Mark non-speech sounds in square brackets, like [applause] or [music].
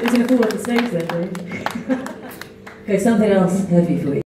It's in a fall off the snakes, then, [laughs] Okay, something else heavy for you.